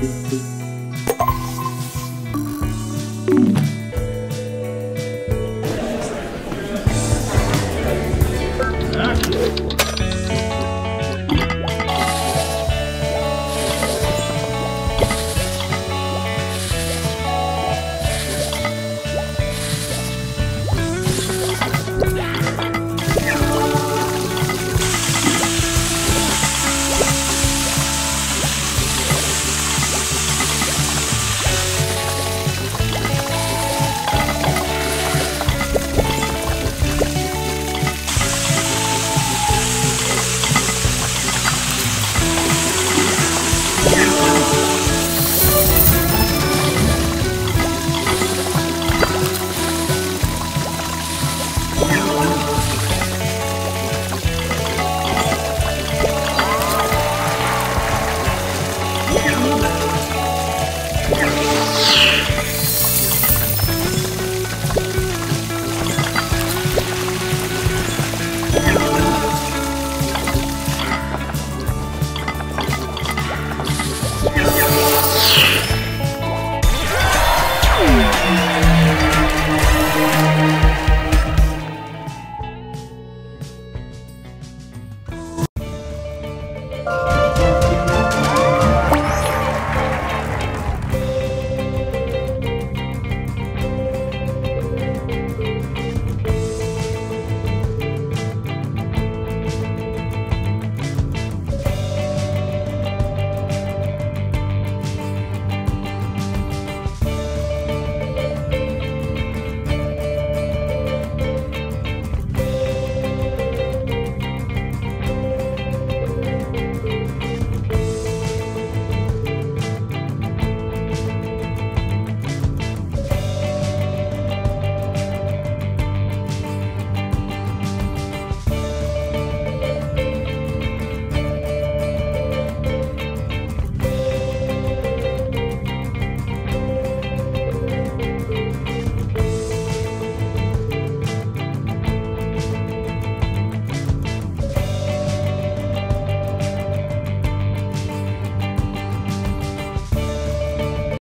Bye. Woo!